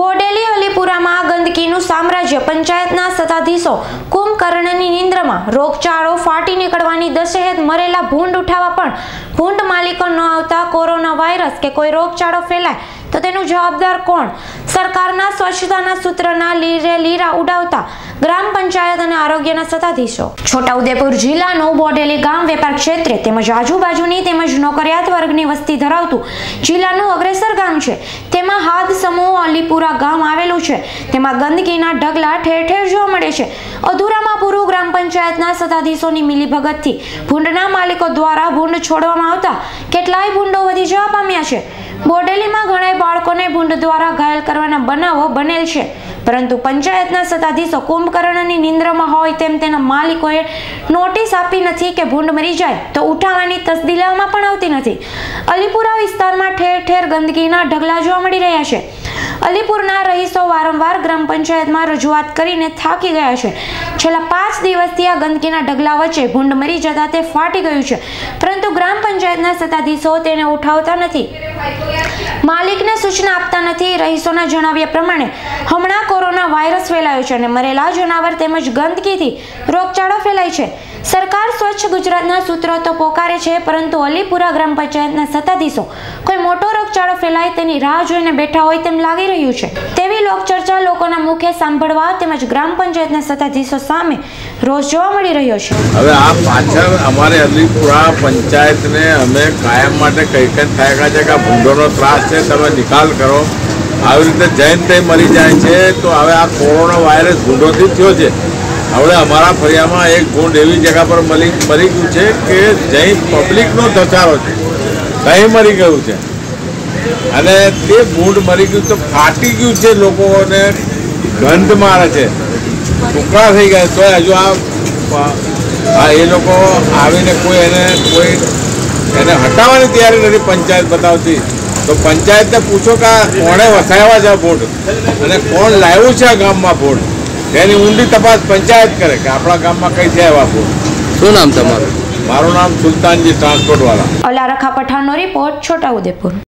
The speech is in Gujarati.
બોડેલી અલીપુરામાં ગંદકીનું સામ્રાજ્ય પંચાયતના સત્તાધીશો કુંભકર્ણની નિંદ્રમાં રોગચાળો ફાટી નીકળવાની દશેહેત મરેલા ભૂંડ ઉઠાવવા પણ ભૂંડ માલિકો ન આવતા કોરોના વાયરસ કે કોઈ રોગચાળો ફેલાય તો તેનું જવાબદાર કોણ? સરકારના સ્વચ્છતાના સૂત્રના લીરે લીરા ઉડાવતા ગ્રામ પંચાયત આરોગ્યના સત્તાધીશો. છોટાઉદેપુર જિલ્લાનું બોડેલી ગામ વેપાર ક્ષેત્રે તેમજ આજુબાજુની તેમજ નોકરિયાત વર્ગની વસ્તી ધરાવતું જિલ્લાનું અગ્રેસર ગામ છે. તેમાં હાદ સમૂહ અલીપુરા ગામ આવેલું છે. તેમાં ગંદકીના ઢગલા ઠેર ઠેર જોવા મળે છે. અધૂરામાં પૂરું ગ્રામ પંચાયતના સત્તાધીશોની મિલીભગતથી ભૂંડના માલિકો દ્વારા ભૂંડ છોડવામાં આવતા. કેટલાય ભૂંડો વધી જવા પામ્યા છે. બોડેલીમાં ઘણા બાળકોને ભૂંડ દ્વારા ઘાયલ કરવાના બનાવો બનેલ છે. પરંતુ પંચાયતના સત્તાધીશો કુંભકર્ણની નિંદ્રામાં હોય તેમ તેના માલિકોએ નોટિસ આપી નથી કે ભૂંડ મરી જાય, તો ઉઠાવવાની તસદી લેવામાં પણ આવતી નથી. અલીપુરા વિસ્તારમાં ઠેર ઠેર ગંદકીના ઢગલા જોવા મળી રહ્યા છે. અલીપુરના રહીશો વારંવાર ગ્રામ પંચાયતમાં રજૂઆત કરીને થાકી ગયા છે. છેલ્લા પાંચ દિવસથી આ ગંદકીના ઢગલા વચ્ચે ભૂંડ મરી જતા તે ફાટી ગયું છે. પરંતુ ગ્રામ પંચાયતના સત્તાધીશો તેને ઉઠાવતા નથી. માલિકને સૂચના આપતા નથી. રહીશોના જણાવ્યા પ્રમાણે, હમણાં કોરોના વાયરસ ફેલાયો છે અને મરેલા જનાવર તેમજ ગંદકીથી રોગચાળો ફેલાય છે. સરકાર સ્વચ્છ ગુજરાતના સૂત્રો તો પોકારે છે, પરંતુ અલીપુરા ગ્રામ પંચાયતના સત્તાધીશો કોઈ મોટો રોગચાળો ફેલાય તેની રાહ જોઈને બેઠા હોય તેમ લાગી રહ્યું છે. તેવી લોકચર્ચા લોકોના મુખે સાંભળવા તેમજ ગ્રામ પંચાયતના સત્તાધીશો સામે રોષ જોવા મળી રહ્યો છે. હવે આ પાછળ અમારે અલીપુરા પંચાયતને અમે કાયમ માટે કઈ કઈ થાય છે કે ભૂંડોનો ત્રાસ છે, તમે નિકાલ કરો. આવી રીતે જૈન તે મરી જાય છે, તો હવે આ કોરોના વાયરસ ભૂંડોથી થયો છે. હવે અમારા ફરિયામાં એક ભૂંડ એવી જગ્યા પર મળી મરી ગયું છે કે જૈન પબ્લિકનો ધસારો છે. ત્યાં મરી ગયું છે. અને તે મૂળ મરી ગયું તો ફાટી ગયું છે લોકોને ગંધ મારે છે. ટુકડા થઈ ગયા તો હજુ આ એ લોકો આવીને કોઈ એને કોઈ એને હટાવવાની તૈયારી નથી પંચાયત બતાવતી. તો પંચાયતને પૂછો કે કોણે વસાવ્યા છે બોર્ડ? અને કોણ લાવ્યું છે આ ગામમાં બોર્ડ? એની ઊંડી તપાસ પંચાયત કરે કે આપણા ગામમાં કઈ છે એવા બોર્ડ. શું નામ તમારું? મારું નામ સુલતાનજી ટ્રાન્સપોર્ટવાળા. અલારખા પઠાણનો રિપોર્ટ છોટાઉદેપુર.